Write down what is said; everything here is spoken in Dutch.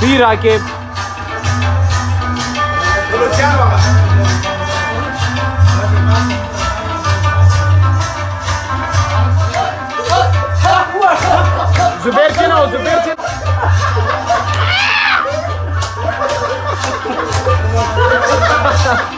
Bierrijkip. Zovertje nou, zovertje. Ha